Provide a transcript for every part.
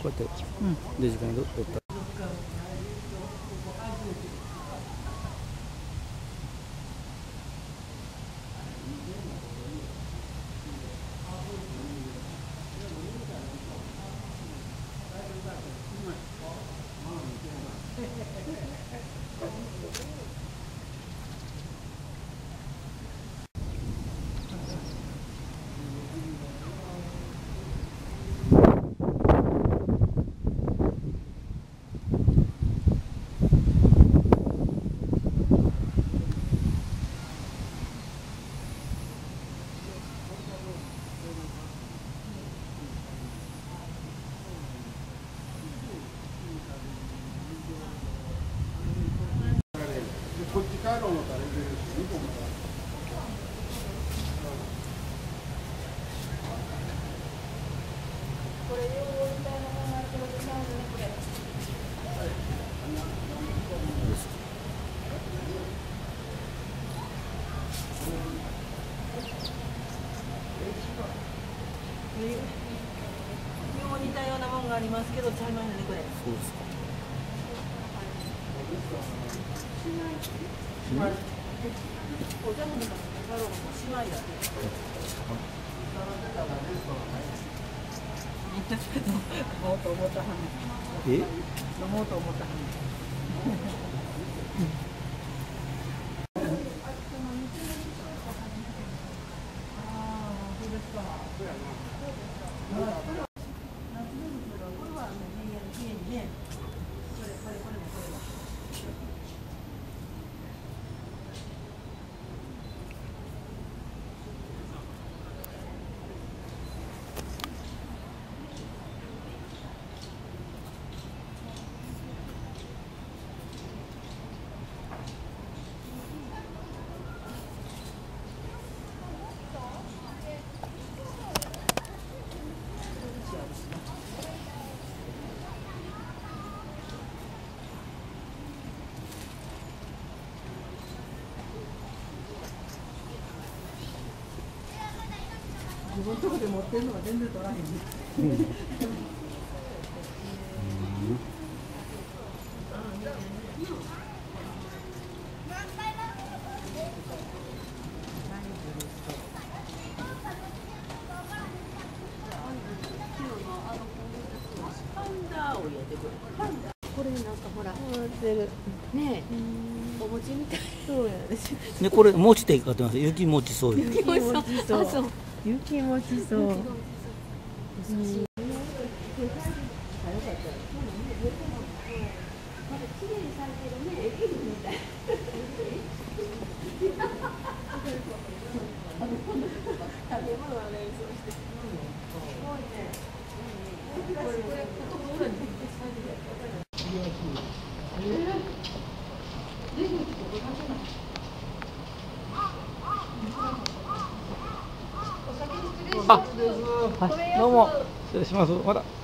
こうやってデジカメで撮ったこっち帰ろう思ったら入れるし、向こうもよう似たようなもんがありますけど、ちゃいまいのね、これ。そうですかおジャムの中に太郎も姉妹だって。みんな飲もうと思ったはんねえん。飲もうと思ったは分のとこで持ってるのが全然取らへんね。パンダを入れてくる。パンダ。これなん。かほらねお餅みたいそうやねでこれ餅って書いてます雪餅そういう雪餅そうそう雪餅そう。はい、どうも。失礼します。また。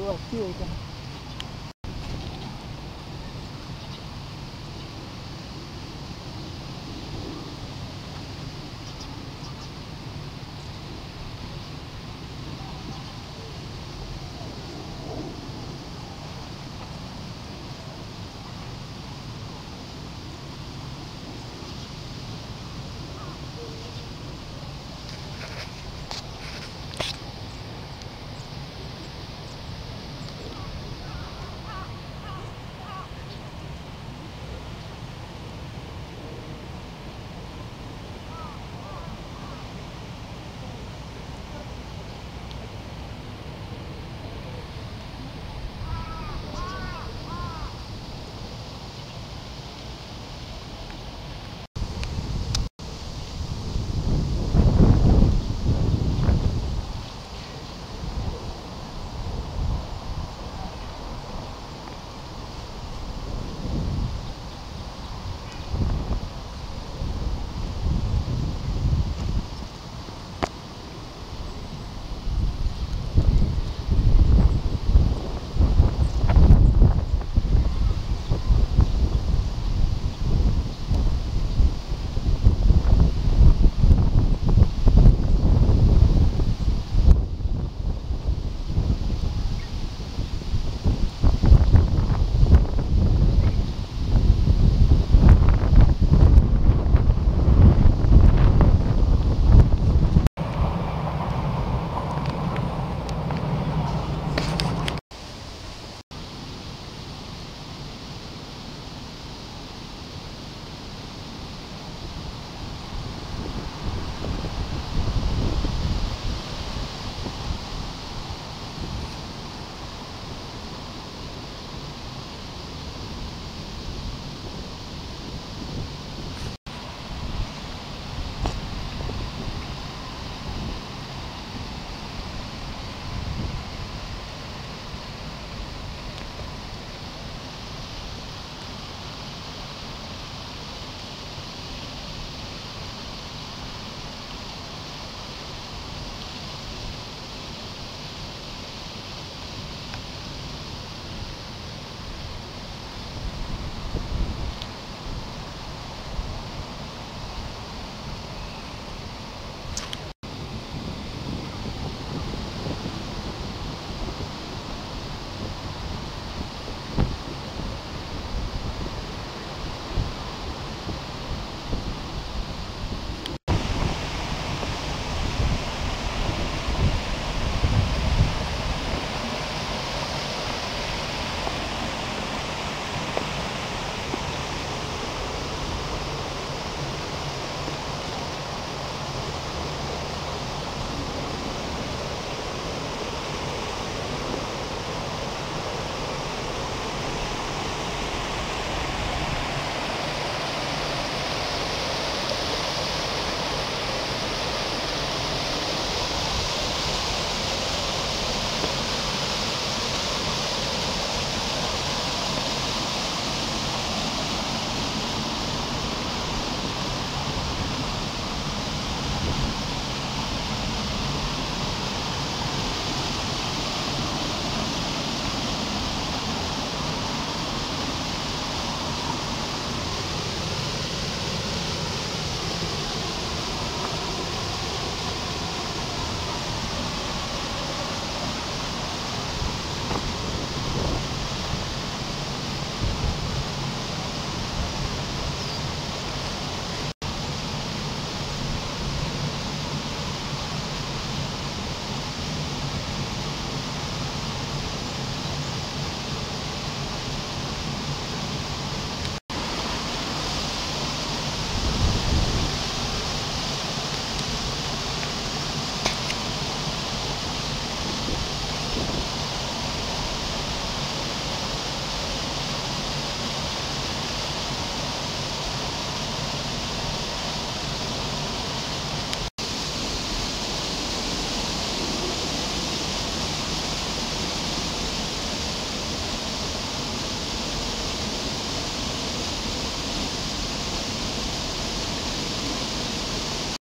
Đồ chơi.